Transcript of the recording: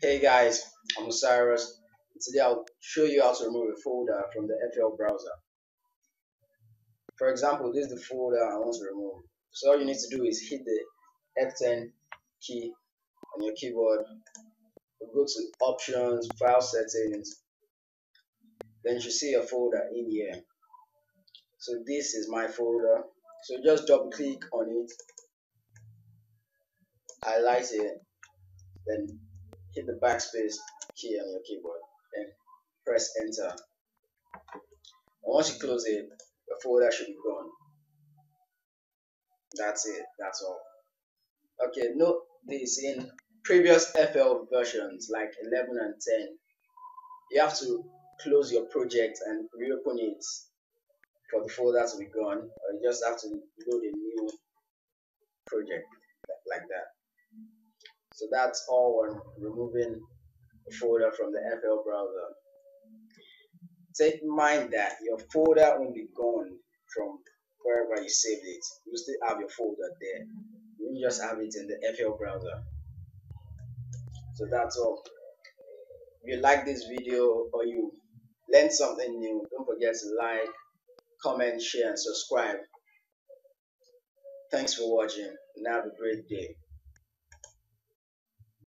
Hey guys, I'm Osirus. Today I'll show you how to remove a folder from the FL browser. For example, this is the folder I want to remove. So all you need to do is hit the F10 key on your keyboard. Go to Options, File Settings. Then you should see a folder in here. So this is my folder. So just double click on it, highlight it, then hit the backspace key on your keyboard and press enter. And once you close it, the folder should be gone. That's it, that's all. Okay, note this in previous FL versions like 11 and 10, you have to close your project and reopen it for the folder to be gone, or you just have to load a new project like that. So that's all on removing a folder from the FL browser. Take in mind that your folder won't be gone from wherever you saved it. You still have your folder there. You just have it in the FL browser. So that's all. If you like this video or you learned something new, don't forget to like, comment, share, and subscribe. Thanks for watching and have a great day.